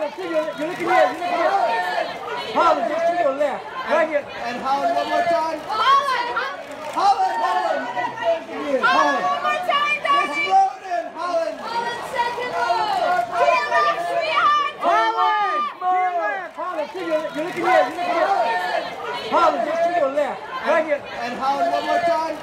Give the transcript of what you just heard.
Holland, to you're looking here, you're looking here. Holland, just to your left. Right here. And Holland one more time. Holland! Holland, Holland. Holland. Holland, one more time, Holland. Holland, second! To your left, sweetheart! Holland, Holland. Holland, to your, you're looking here, you're looking here. Holland, just to your left. Right here. And Holland one more time.